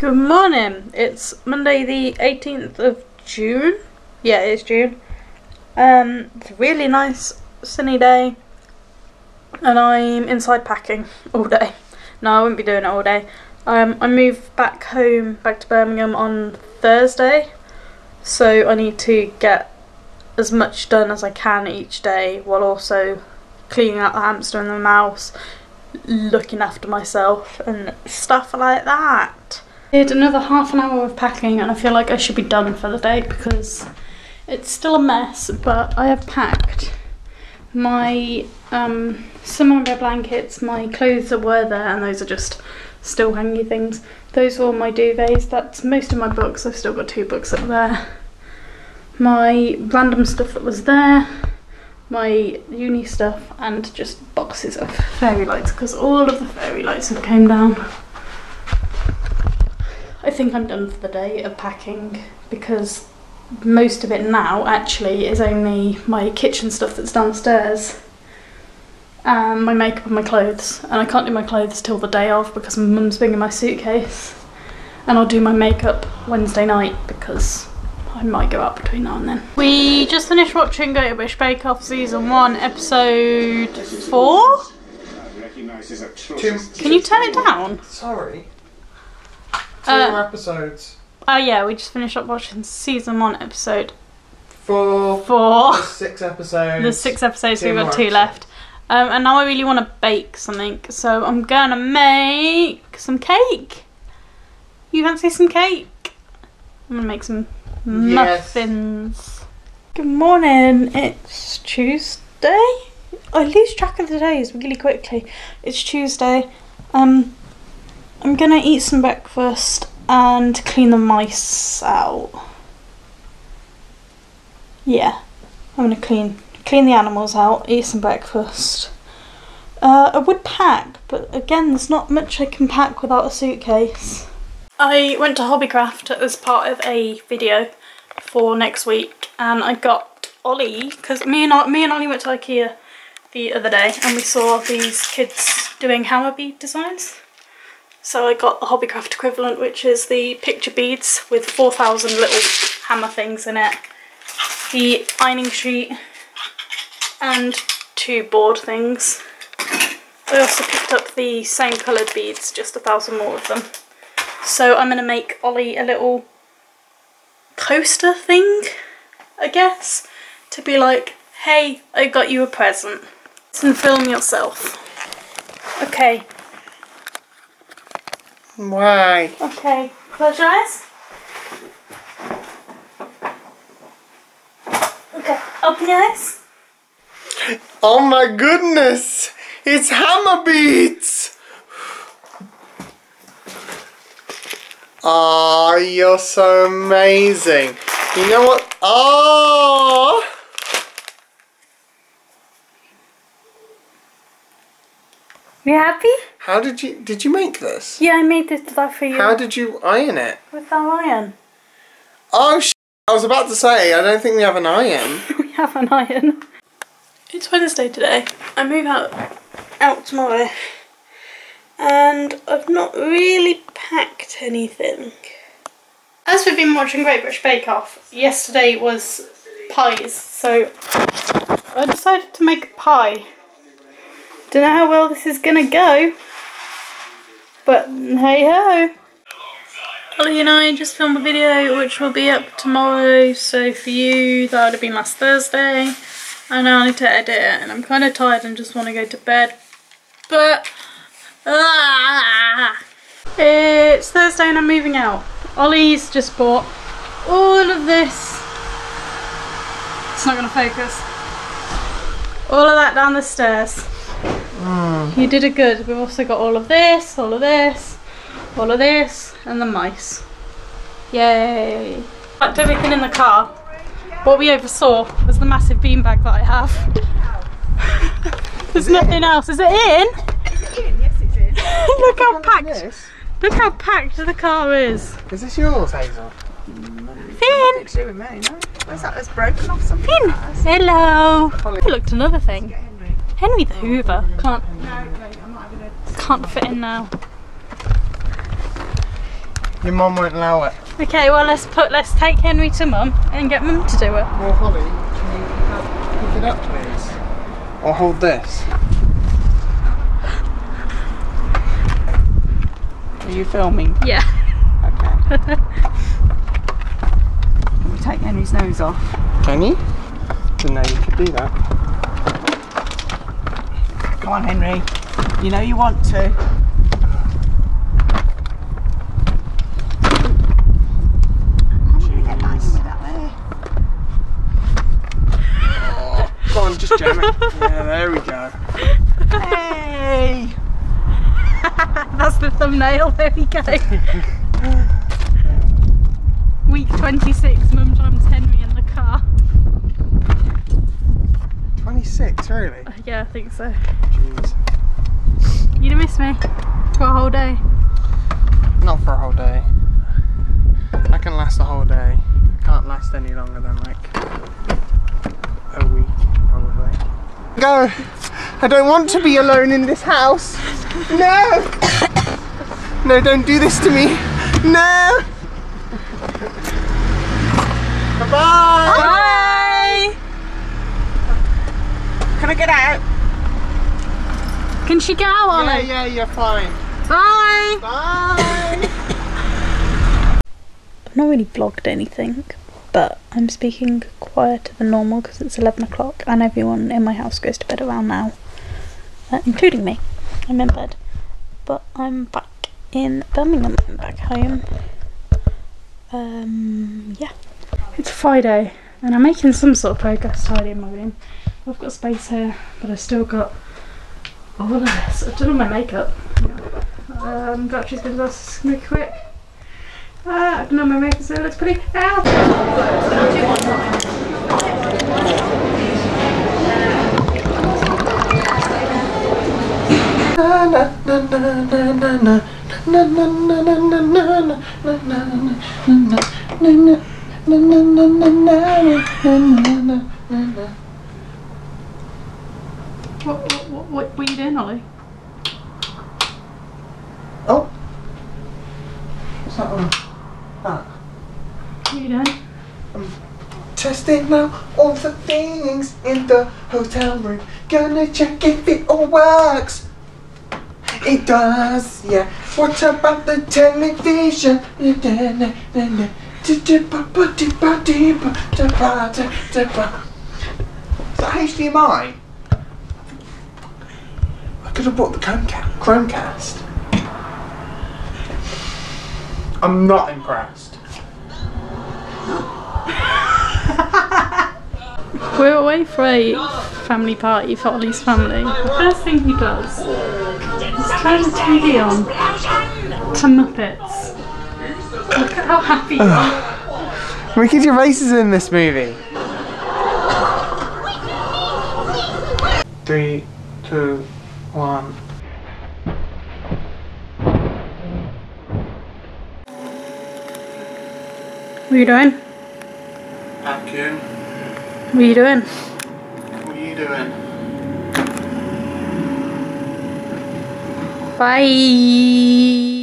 Good morning. It's Monday the 18th of June. Yeah, it's June. Um, it's a really nice sunny day and I'm inside packing all day. No, I won't be doing it all day. Um, I move back home, back to Birmingham on Thursday, so I need to get as much done as I can each day while also cleaning out the hamster and the mouse, looking after myself and stuff like that. Did another half an hour of packing and I feel like I should be done for the day because it's still a mess, but I have packed my um, some of my blankets, my clothes that were there, and those are just still hanging things. Those were all my duvets. That's most of my books. I've still got two books up there. My random stuff that was there, my uni stuff, and just boxes of fairy lights because all of the fairy lights have came down. I think I'm done for the day of packing because most of it now actually is only my kitchen stuff that's downstairs um, my makeup and my clothes and I can't do my clothes till the day of because my mum's bringing my suitcase and I'll do my makeup Wednesday night because I might go out between now and then. We just finished watching Great British Bake Off season 1 episode 4. Can you turn it down? Sorry. Two Uh, more episodes. Oh yeah, we just finished up watching season 1 episode Four. 4. There's six episodes. There's six episodes, we've got two episodes. left. Um, and now I really want to bake something, so I'm gonna make some cake. You fancy some cake? I'm gonna make some Yes. muffins. Good morning, it's Tuesday. I lose track of the days really quickly. It's Tuesday. Um, I'm gonna eat some breakfast and clean the mice out. Yeah, I'm gonna clean clean the animals out, eat some breakfast. Uh, I would pack, but again, there's not much I can pack without a suitcase. I went to Hobbycraft as part of a video for next week, and I got Oli because me and me and Oli went to IKEA the other day, and we saw these kids doing Hama bead designs. So I got the Hobbycraft equivalent, which is the picture beads with 4,000 little hammer things in it, the ironing sheet, and two board things. I also picked up the same coloured beads, just a thousand more of them. So I'm going to make Oli a little poster thing, I guess, to be like, hey, I got you a present. And film yourself. Okay, Why? okay, close your eyes. Okay, open your eyes. Oh my goodness! It's Hama beads! Ah, you're so amazing. You know what? Oh! You happy? How did you did you make this? Yeah, I made this stuff for you How did you iron it? with our iron. Oh, sh- I was about to say I don't think we have an iron. we have an iron. It's Wednesday today. I move out out tomorrow, and I've not really packed anything. As we've been watching Great British Bake Off, yesterday was pies, so I decided to make a pie. Don't know how well this is gonna go, but hey ho. Oli and I just filmed a video which will be up tomorrow, so for you that would have been last Thursday. I need to edit it and I'm kind of tired and just want to go to bed, but ah, it's Thursday and I'm moving out. Oli's just bought all of this. It's not going to focus. All of that down the stairs. Mm. You did it good. We've also got all of this, all of this, all of this, and the mice. Yay! Packed everything in the car. What we oversaw was the massive beanbag that I have. There's nothing else. Is it in? Yes, it's in. Look how packed. This? Look how packed the car is. Is this yours, Hazel? Finn. It's doing me, no? Where's that? It's broken off something. Finn. Hello. I looked another thing. Henry. Henry the Hoover. Can't No, no, I'm not having a. can't fit in now. Your mum won't allow it. Okay, well let's put let's take Henry to mum and get mum to do it. Well, Holly, can you help pick it up, please? Or hold this. Are you filming? Yeah. Okay. Can we take Henry's nose off? Can you? Didn't know you could do that. Come on, Henry. You know you want to. How do we get that into that there? Go on, just jam it. yeah, there we go. Hey! That's the thumbnail. There we go. Week 26, mum drives Henry in the car. 26, really? Yeah, I think so. Jeez. You'd miss me for a whole day. Not for a whole day. I can last a whole day. I can't last any longer than like a week, probably. Go! I don't want to be alone in this house! No! No, don't do this to me! No! Bye! Bye! Can I get out? Can she go, Yeah, Oli? yeah, you're fine. Bye! Bye! I've not really vlogged anything, but I'm speaking quieter than normal because it's 11 o'clock and everyone in my house goes to bed around now, uh, including me. I'm in bed. But I'm back in Birmingham, I'm back home. Um, yeah. It's Friday and I'm making some sort of progress tidying my room. I've got space here, but I've still got all of this. I've done all my makeup. Um, got she's gonna go really quick. Ah, no, my makeup so it looks pretty. Ow! What, what, what, what were you doing, Oli? Oh! What's that one? Ah. What are you doing? I'm testing now all the things in the hotel room. Gonna check if it all works. It does, yeah. What about the television? Is that HDMI? I could have bought the Chromecast. Chromecast. I'm not impressed. We're away for a family party for Oli's family. The first thing he does is turn the TV on to Muppets. Look at how happy you are. Ricky Gervais is in this movie. Three, two, one. What are you doing? Vacuum. What are you doing? What are you doing? Bye.